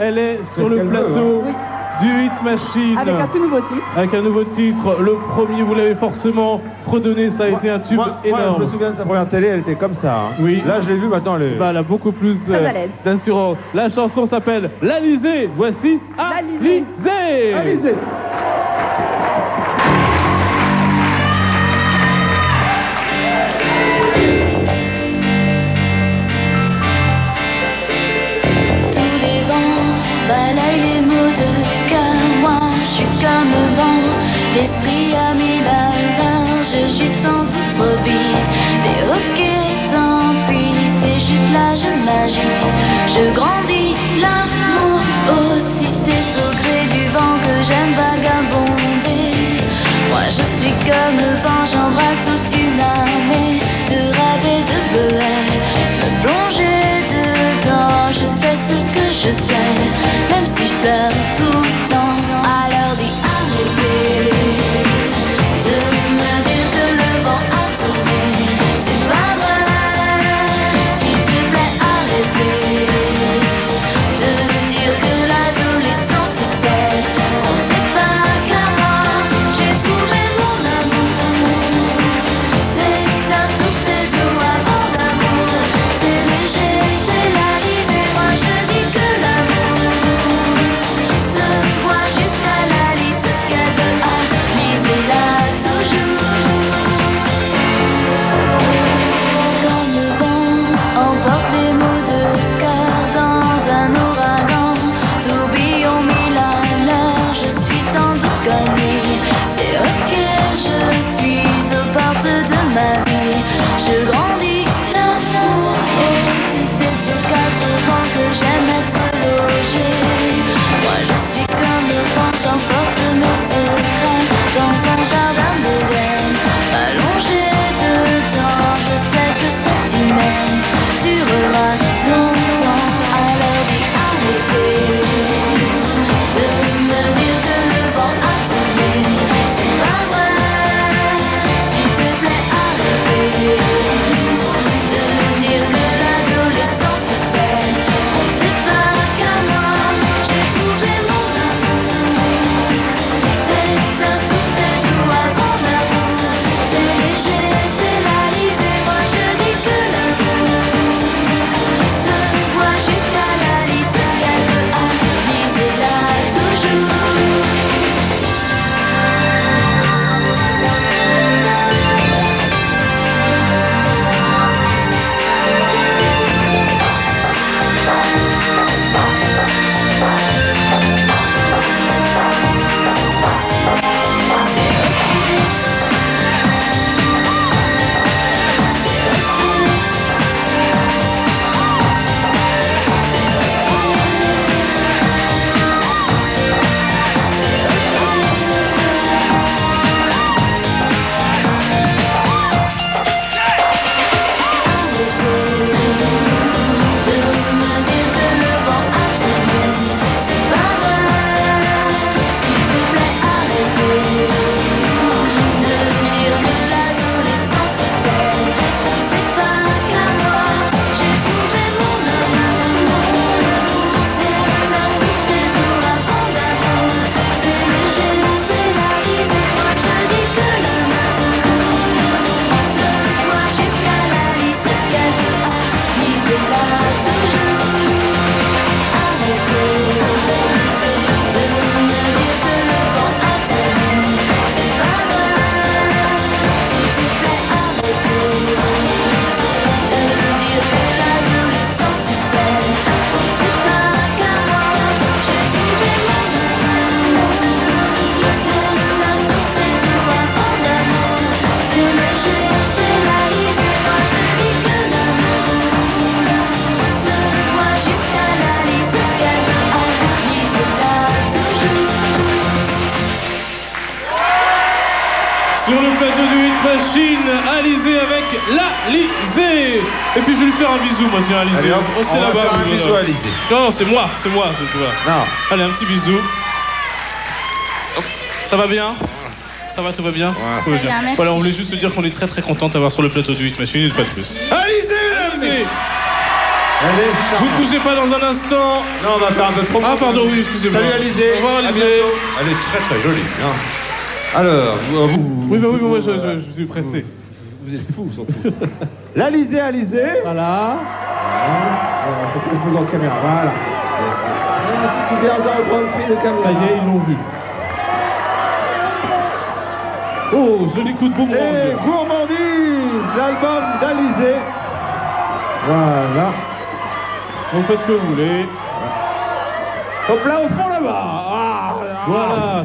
Elle est sur le plateau du Hit Machine. Avec un tout nouveau titre. Avec un nouveau titre. Le premier, vous l'avez forcément fredonné, ça a été un tube Moi, moi, énorme. je me souviens de sa première télé, elle était comme ça. hein. Oui. Là, je l'ai vu maintenant. Bah, elle a beaucoup plus euh, d'assurance. La chanson s'appelle L'Alizé. Voici L'Alizé. Alizé. Alizé. Juste là, je m'agite. Je grandis l'amour aussi. C'est au gré du vent que j'aime vagabonder. Moi, je suis comme Sur le plateau du Hit Machine, Alizé avec l'Alizé. Et puis je vais lui faire un bisou, moi, tiens, Alizé. Allez, hop, Oh, c'est on va là-bas, faire un bisou voilà. à Alizé. Non, c'est moi, c'est moi, c'est toi. Non. Allez, un petit bisou. Ça va bien? Ça va, tout va bien? Tout va bien, merci. Voilà, on voulait juste te dire qu'on est très très content d'avoir sur le plateau du Hit Machine une fois de plus. Alizé, Alizé Vous ne bougez pas dans un instant. Non, on va faire un peu de promo. Ah pardon, oui, excusez-moi. Salut Alizé. Au revoir Alizé. Elle est très très jolie. hein. Alors, vous, vous- Oui, bah oui, bah moi je, je- je suis pressé. vous êtes fous surtout. L'Alizé, Alizé. Voilà. Voilà, vous en caméra. Voilà. Grand Prix de Ça caméra. y est, ils l'ont vu. Oh, joli coup de Et boomerang. Gourmandise, l'album d'Alizé. Voilà. Donc faites ce que vous voulez. Hop là au fond là-bas. Ah, Voilà.